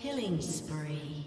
Killing spree.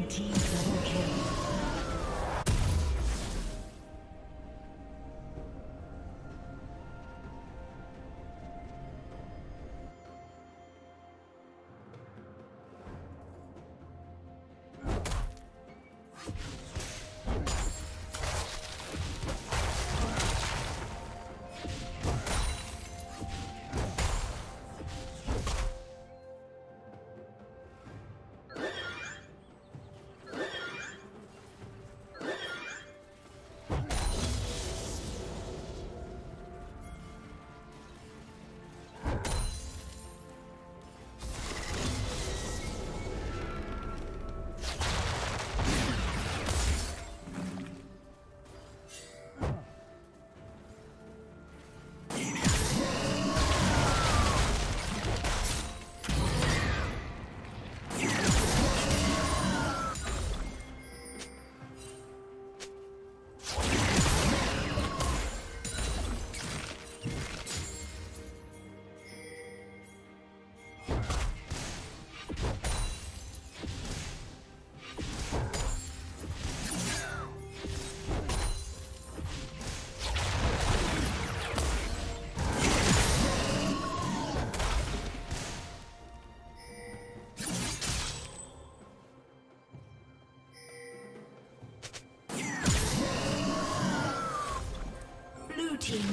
Red team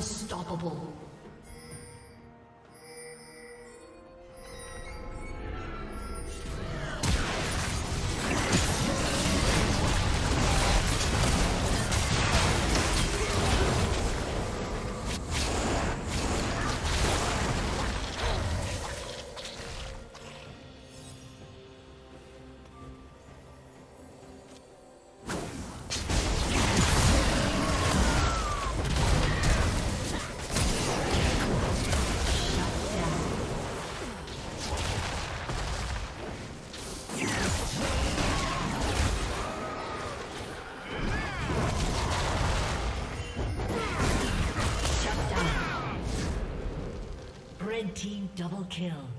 Unstoppable. kill.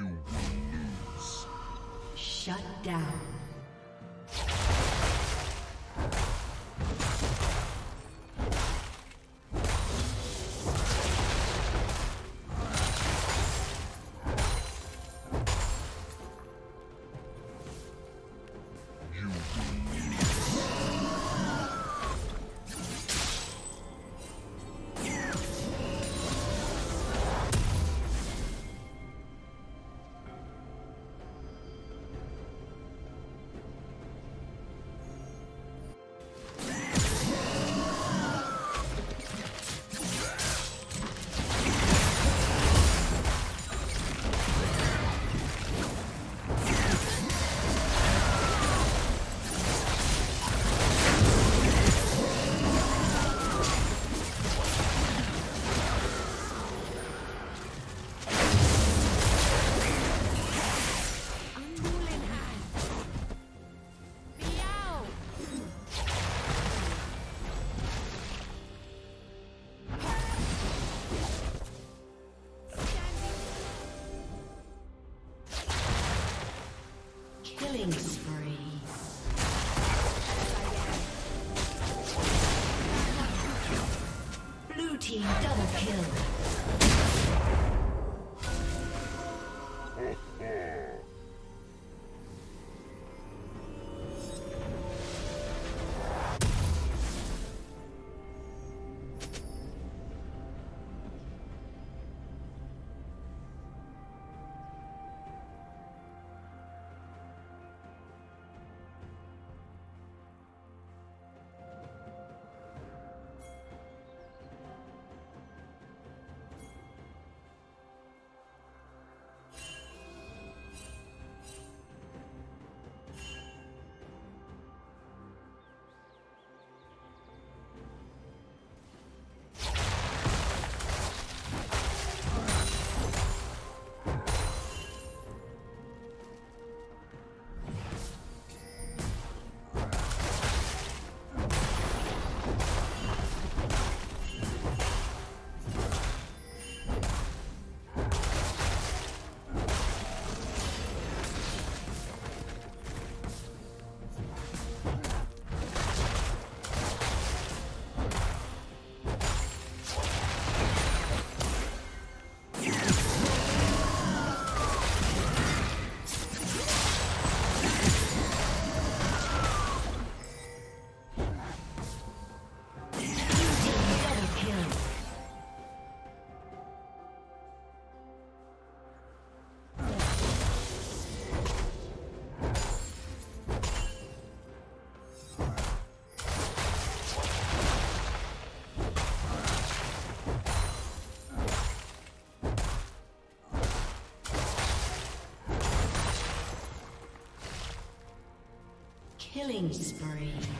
Double kill. Shut down. Killing spree.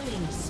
Killing